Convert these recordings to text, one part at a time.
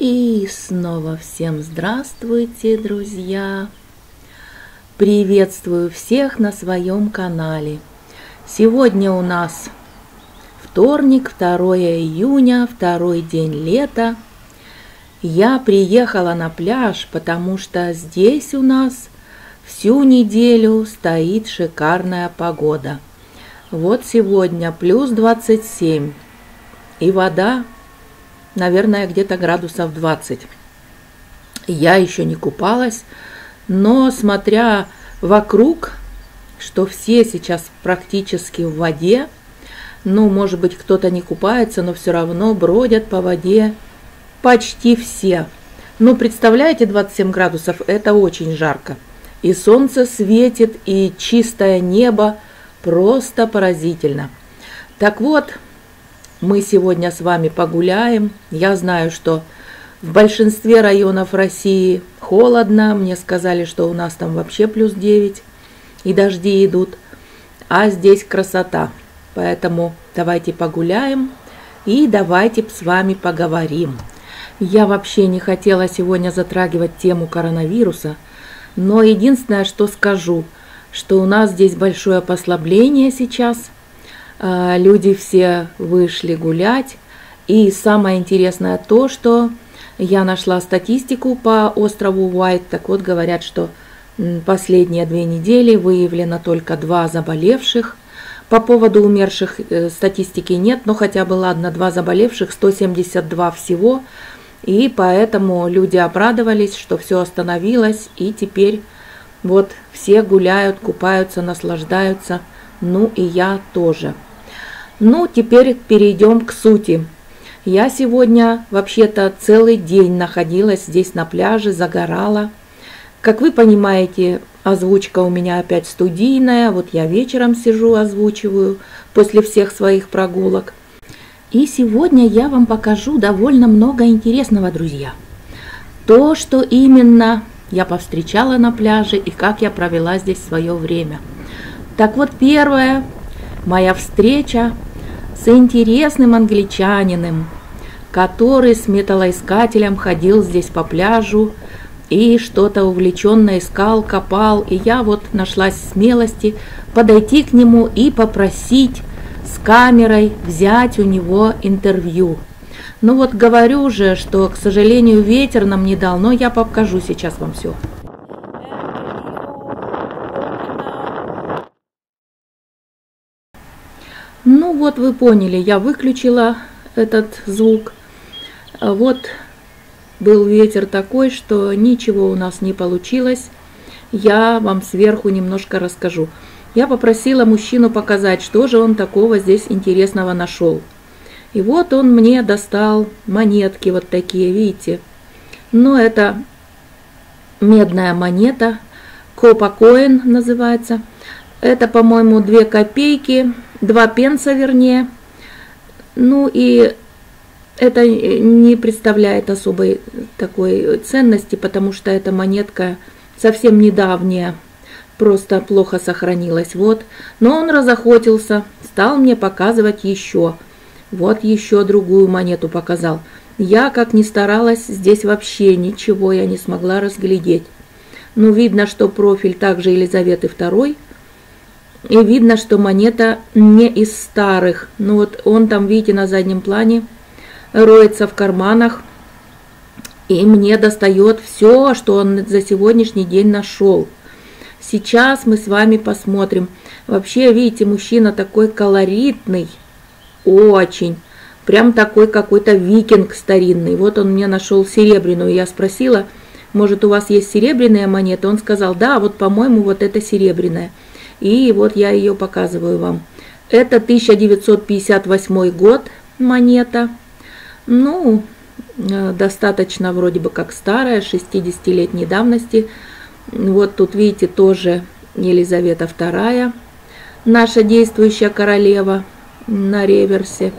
И снова всем здравствуйте, друзья! Приветствую всех на своем канале. Сегодня у нас вторник, 2 июня, второй день лета. Я приехала на пляж, потому что здесь у нас всю неделю стоит шикарная погода. Вот сегодня плюс 27, и вода наверное, где-то градусов 20. Я еще не купалась, но смотря вокруг, что все сейчас практически в воде, ну, может быть, кто-то не купается, но все равно бродят по воде почти все. Ну, представляете, 27 градусов – это очень жарко. И солнце светит, и чистое небо просто поразительно. Так вот, мы сегодня с вами погуляем. Я знаю, что в большинстве районов России холодно. Мне сказали, что у нас там вообще плюс 9 и дожди идут. А здесь красота. Поэтому давайте погуляем и давайте с вами поговорим. Я вообще не хотела сегодня затрагивать тему коронавируса, но единственное, что скажу, что у нас здесь большое послабление сейчас – люди все вышли гулять. И самое интересное то, что я нашла статистику по острову Уайт. Так вот, говорят, что последние две недели выявлено только два заболевших. По поводу умерших э, статистики нет, но хотя бы ладно, два заболевших, 172 всего. И поэтому люди обрадовались, что все остановилось, и теперь вот все гуляют, купаются, наслаждаются. Ну и я тоже. Ну, теперь перейдем к сути. Я сегодня вообще-то целый день находилась здесь на пляже, загорала. Как вы понимаете, озвучка у меня опять студийная. Вот я вечером сижу, озвучиваю после всех своих прогулок. И сегодня я вам покажу довольно много интересного, друзья. То, что именно я повстречала на пляже и как я провела здесь свое время. Так вот, первая моя встреча с интересным англичанином, который с металлоискателем ходил здесь по пляжу и что-то увлеченно искал, копал, и я вот нашлась смелости подойти к нему и попросить с камерой взять у него интервью. Ну вот говорю же, что, к сожалению, ветер нам не дал, но я покажу сейчас вам все. Ну вот вы поняли, я выключила этот звук. Вот был ветер такой, что ничего у нас не получилось. Я вам сверху немножко расскажу. Я попросила мужчину показать, что же он такого здесь интересного нашел. И вот он мне достал монетки вот такие, видите. Но это медная монета, Копа Коин называется. Это, по-моему, 2 копейки, 2 пенса вернее. Ну и это не представляет особой такой ценности, потому что эта монетка совсем недавняя, просто плохо сохранилась. Вот. Но он разохотился, стал мне показывать еще. Вот еще другую монету показал. Я, как ни старалась, здесь вообще ничего я не смогла разглядеть. Ну, видно, что профиль также Елизаветы II – и видно, что монета не из старых. Ну вот он там, видите, на заднем плане роется в карманах. И мне достает все, что он за сегодняшний день нашел. Сейчас мы с вами посмотрим. Вообще, видите, мужчина такой колоритный. Очень. Прям такой какой-то викинг старинный. Вот он мне нашел серебряную. Я спросила, может, у вас есть серебряная монета? Он сказал, да, вот, по-моему, вот это серебряная. И вот я ее показываю вам. Это 1958 год монета. Ну, э, достаточно вроде бы как старая, 60-летней давности. Вот тут видите тоже Елизавета II, наша действующая королева на реверсе.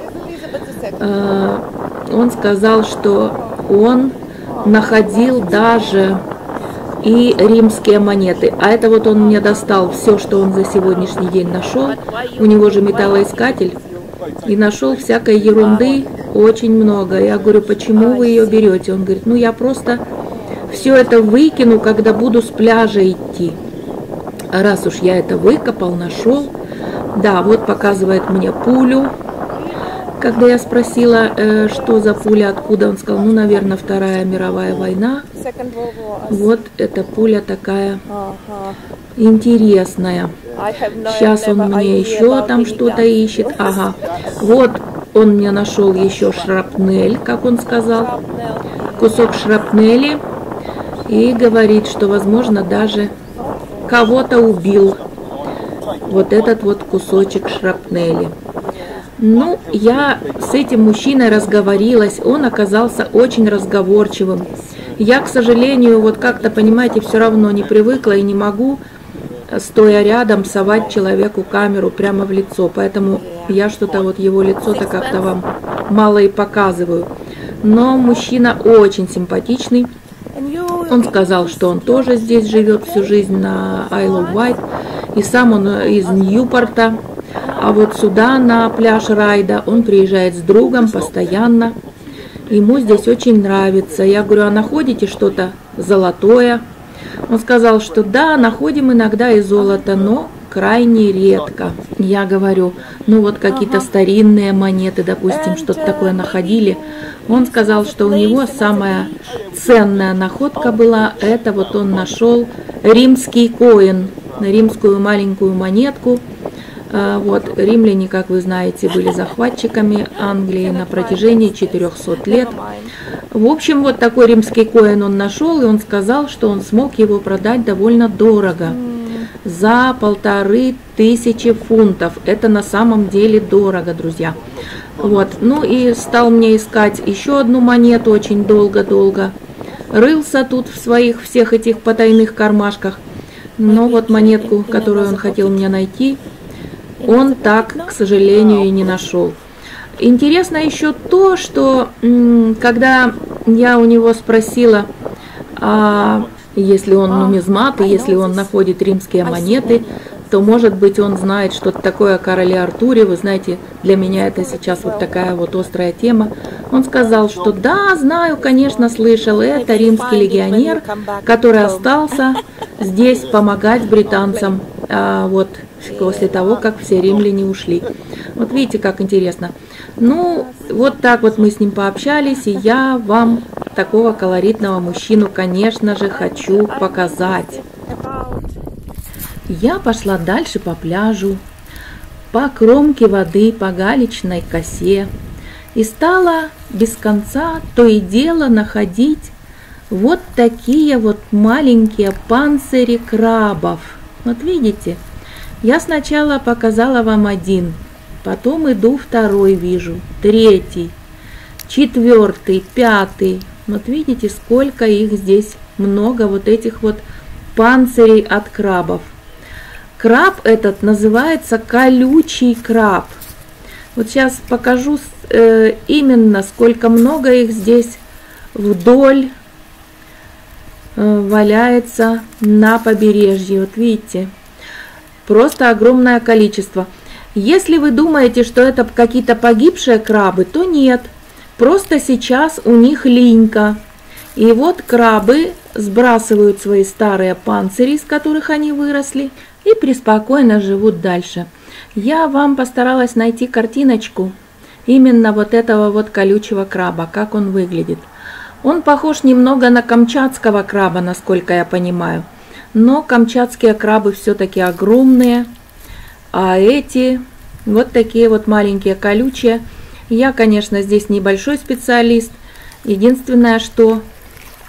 Э, он сказал, что он находил даже и римские монеты. А это вот он мне достал все, что он за сегодняшний день нашел. У него же металлоискатель. И нашел всякой ерунды. очень много. Я говорю, почему вы ее берете? Он говорит, ну я просто все это выкину, когда буду с пляжа идти. Раз уж я это выкопал, нашел, да, вот показывает мне пулю. Когда я спросила, э, что за пуля, откуда, он сказал, ну, наверное, Вторая мировая война. Вот эта пуля такая интересная. Сейчас он мне еще там что-то ищет. Ага. Вот он мне нашел еще шрапнель, как он сказал. Кусок шрапнели. И говорит, что, возможно, даже кого-то убил вот этот вот кусочек шрапнели. Ну, я с этим мужчиной разговорилась, он оказался очень разговорчивым. Я, к сожалению, вот как-то, понимаете, все равно не привыкла и не могу, стоя рядом, совать человеку камеру прямо в лицо. Поэтому я что-то вот его лицо-то как-то вам мало и показываю. Но мужчина очень симпатичный. Он сказал, что он тоже здесь живет всю жизнь на Isle of Wight. И сам он из Ньюпорта. А вот сюда, на пляж Райда, он приезжает с другом постоянно. Ему здесь очень нравится. Я говорю, а находите что-то золотое? Он сказал, что да, находим иногда и золото, но крайне редко. Я говорю, ну вот какие-то старинные монеты, допустим, что-то такое находили. Он сказал, что у него самая ценная находка была, это вот он нашел римский коин, римскую маленькую монетку. А, вот, римляне, как вы знаете, были захватчиками Англии на протяжении 400 лет. В общем, вот такой римский коин он нашел, и он сказал, что он смог его продать довольно дорого. За полторы тысячи фунтов. Это на самом деле дорого, друзья. Вот, ну и стал мне искать еще одну монету очень долго-долго. Рылся тут в своих всех этих потайных кармашках. Но вот монетку, которую он хотел мне найти, он так, к сожалению, и не нашел. Интересно еще то, что когда я у него спросила, а, если он нумизмат, и если он находит римские монеты, то, может быть, он знает что-то такое о короле Артуре. Вы знаете, для меня это сейчас вот такая вот острая тема. Он сказал, что да, знаю, конечно, слышал, это римский легионер, который остался здесь помогать британцам а, вот после того, как все римляне ушли. Вот видите, как интересно. Ну, вот так вот мы с ним пообщались, и я вам такого колоритного мужчину, конечно же, хочу показать. Я пошла дальше по пляжу, по кромке воды, по галечной косе, и стала без конца то и дело находить вот такие вот маленькие панцири крабов. Вот видите, я сначала показала вам один, потом иду второй вижу, третий, четвертый, пятый. Вот видите, сколько их здесь много, вот этих вот панцирей от крабов. Краб этот называется колючий краб. Вот сейчас покажу э, именно, сколько много их здесь вдоль э, валяется на побережье. Вот видите, просто огромное количество. Если вы думаете, что это какие-то погибшие крабы, то нет. Просто сейчас у них линька. И вот крабы сбрасывают свои старые панцири, из которых они выросли, и преспокойно живут дальше. Я вам постаралась найти картиночку именно вот этого вот колючего краба, как он выглядит. Он похож немного на камчатского краба, насколько я понимаю. Но камчатские крабы все-таки огромные, а эти вот такие вот маленькие колючие. Я, конечно, здесь небольшой специалист. Единственное, что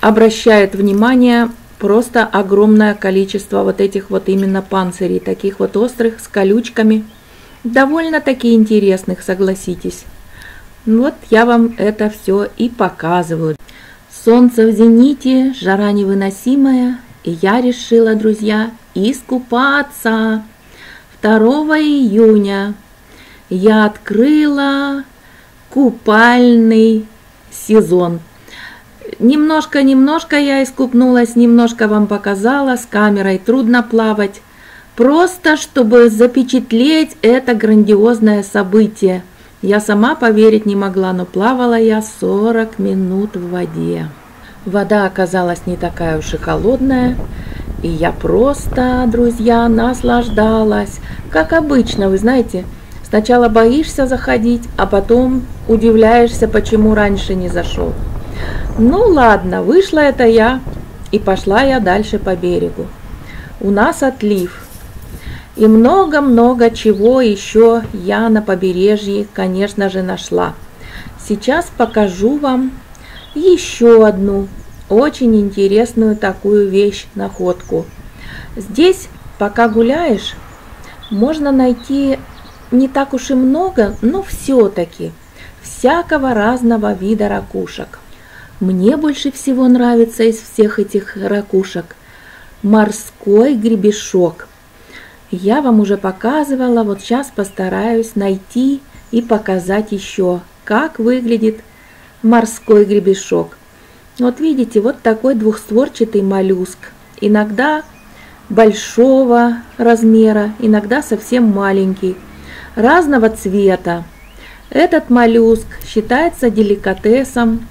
обращает внимание просто огромное количество вот этих вот именно панцирей, таких вот острых, с колючками. Довольно-таки интересных, согласитесь. Вот я вам это все и показываю. Солнце в зените, жара невыносимая, и я решила, друзья, искупаться. 2 июня я открыла купальный сезон. Немножко-немножко я искупнулась, немножко вам показала, с камерой трудно плавать. Просто, чтобы запечатлеть это грандиозное событие. Я сама поверить не могла, но плавала я 40 минут в воде. Вода оказалась не такая уж и холодная, и я просто, друзья, наслаждалась. Как обычно, вы знаете, сначала боишься заходить, а потом удивляешься, почему раньше не зашел. Ну ладно, вышла это я, и пошла я дальше по берегу. У нас отлив, и много-много чего еще я на побережье, конечно же, нашла. Сейчас покажу вам еще одну очень интересную такую вещь, находку. Здесь, пока гуляешь, можно найти не так уж и много, но все-таки всякого разного вида ракушек. Мне больше всего нравится из всех этих ракушек морской гребешок – я вам уже показывала, вот сейчас постараюсь найти и показать еще, как выглядит морской гребешок. Вот видите, вот такой двухстворчатый моллюск. Иногда большого размера, иногда совсем маленький, разного цвета. Этот моллюск считается деликатесом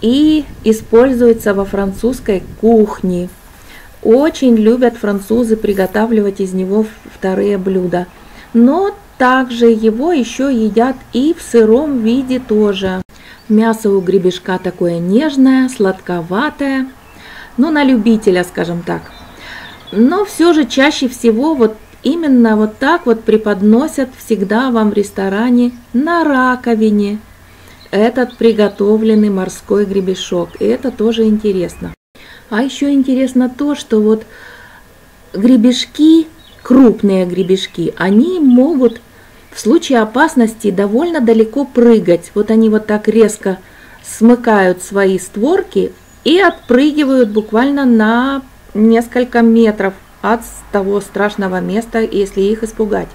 и используется во французской кухне. Очень любят французы приготавливать из него вторые блюда. Но также его еще едят и в сыром виде тоже. Мясо у гребешка такое нежное, сладковатое, ну на любителя, скажем так. Но все же чаще всего вот именно вот так вот преподносят всегда вам в ресторане на раковине этот приготовленный морской гребешок. И это тоже интересно. А еще интересно то, что вот гребешки, крупные гребешки, они могут в случае опасности довольно далеко прыгать. Вот они вот так резко смыкают свои створки и отпрыгивают буквально на несколько метров от того страшного места, если их испугать.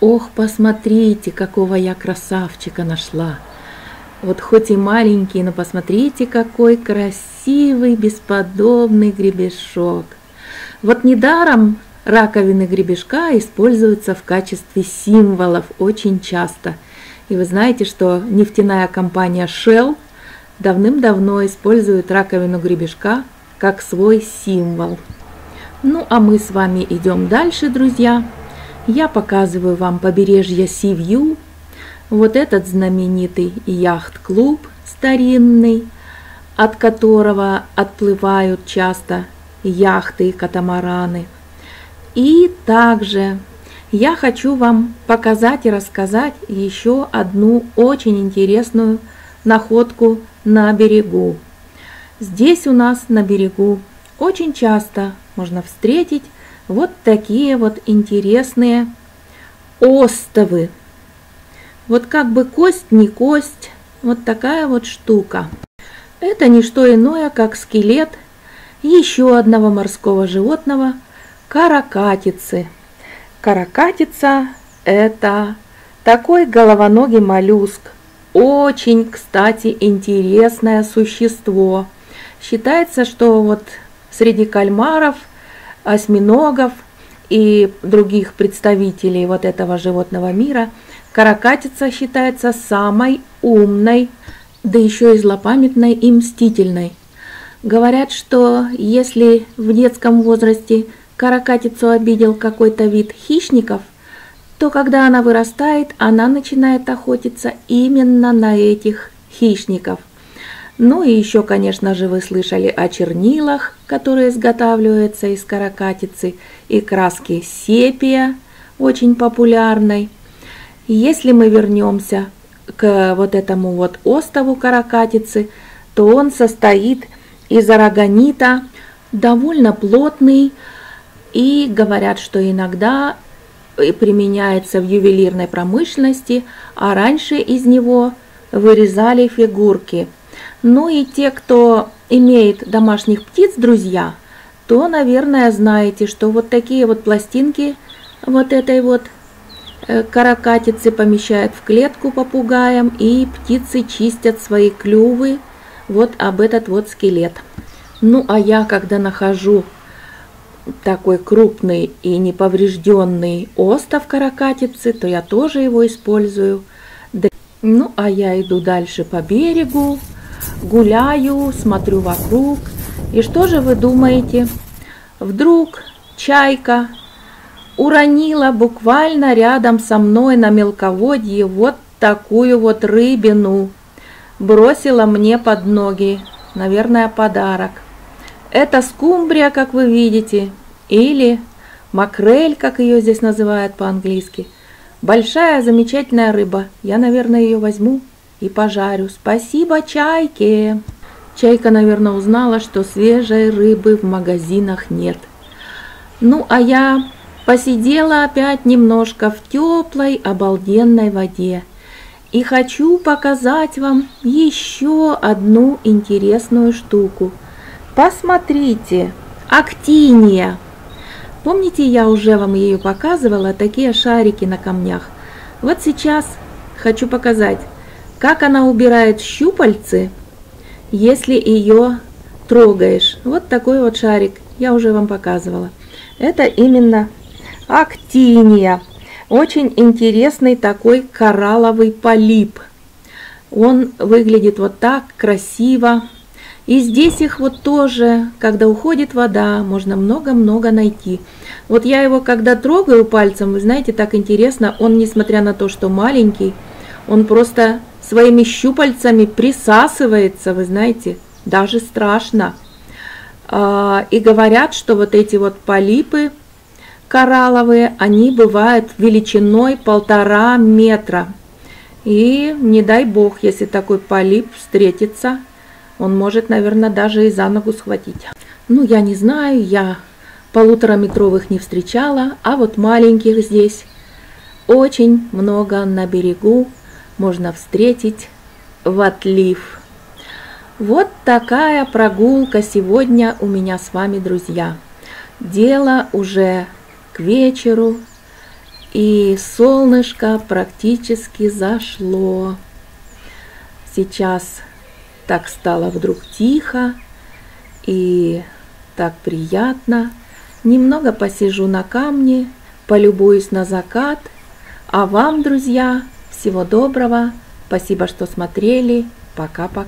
Ох, посмотрите, какого я красавчика нашла! Вот хоть и маленький, но посмотрите, какой красивый, бесподобный гребешок. Вот недаром раковины гребешка используются в качестве символов очень часто. И вы знаете, что нефтяная компания Shell давным-давно использует раковину гребешка как свой символ. Ну а мы с вами идем дальше, друзья. Я показываю вам побережье Сивью, вот этот знаменитый яхт-клуб старинный, от которого отплывают часто яхты и катамараны. И также я хочу вам показать и рассказать еще одну очень интересную находку на берегу. Здесь у нас на берегу очень часто можно встретить вот такие вот интересные остовы. Вот как бы кость не кость, вот такая вот штука. Это не что иное, как скелет еще одного морского животного – каракатицы. Каракатица – это такой головоногий моллюск, очень, кстати, интересное существо. Считается, что вот среди кальмаров, осьминогов и других представителей вот этого животного мира – Каракатица считается самой умной, да еще и злопамятной и мстительной. Говорят, что если в детском возрасте каракатицу обидел какой-то вид хищников, то когда она вырастает, она начинает охотиться именно на этих хищников. Ну и еще, конечно же, вы слышали о чернилах, которые изготавливаются из каракатицы, и краски сепия, очень популярной – если мы вернемся к вот этому вот остову каракатицы, то он состоит из арагонита, довольно плотный, и говорят, что иногда применяется в ювелирной промышленности, а раньше из него вырезали фигурки. Ну и те, кто имеет домашних птиц, друзья, то, наверное, знаете, что вот такие вот пластинки вот этой вот Э, каракатицы помещают в клетку попугаям, и птицы чистят свои клювы вот об этот вот скелет. Ну, а я, когда нахожу такой крупный и неповрежденный остов каракатицы, то я тоже его использую Ну, а я иду дальше по берегу, гуляю, смотрю вокруг. И что же вы думаете? Вдруг чайка уронила буквально рядом со мной на мелководье вот такую вот рыбину. Бросила мне под ноги, наверное, подарок. Это скумбрия, как вы видите, или макрель, как ее здесь называют по-английски. Большая замечательная рыба. Я, наверное, ее возьму и пожарю. Спасибо чайке. Чайка, наверное, узнала, что свежей рыбы в магазинах нет. Ну, а я посидела опять немножко в теплой, обалденной воде. И хочу показать вам еще одну интересную штуку. Посмотрите, актиния. Помните, я уже вам ее показывала, такие шарики на камнях. Вот сейчас хочу показать, как она убирает щупальцы, если ее трогаешь. Вот такой вот шарик, я уже вам показывала. Это именно актиния. Очень интересный такой коралловый полип. Он выглядит вот так красиво. И здесь их вот тоже, когда уходит вода, можно много-много найти. Вот я его когда трогаю пальцем, вы знаете, так интересно, он, несмотря на то, что маленький, он просто своими щупальцами присасывается, вы знаете, даже страшно. А, и говорят, что вот эти вот полипы коралловые, они бывают величиной полтора метра. И не дай бог, если такой полип встретится, он может, наверное, даже и за ногу схватить. Ну, я не знаю, я полутораметровых не встречала, а вот маленьких здесь очень много на берегу можно встретить в отлив. Вот такая прогулка сегодня у меня с вами, друзья. Дело уже к вечеру, и солнышко практически зашло. Сейчас так стало вдруг тихо и так приятно. Немного посижу на камне, полюбуюсь на закат. А вам, друзья, всего доброго. Спасибо, что смотрели. Пока-пока.